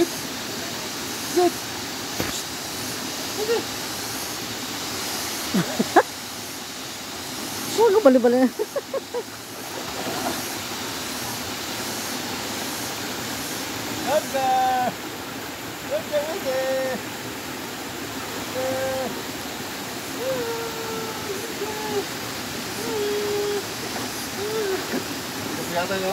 Sit. Sit. Solo bali-bali. Handa. Handa, handa. Kasi yata nyo.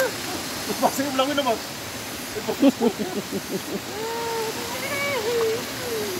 ha? Pasang yung langin naman.